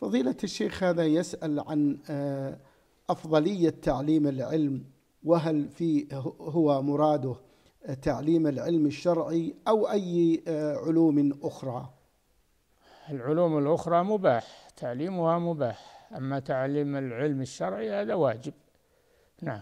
فضيلة الشيخ هذا يسأل عن آه، أفضلية تعليم العلم وهل في هو مراده آه، تعليم العلم الشرعي أو أي آه، علوم أخرى؟ العلوم الأخرى مباح تعليمها مباح أما تعليم العلم الشرعي هذا واجب. نعم.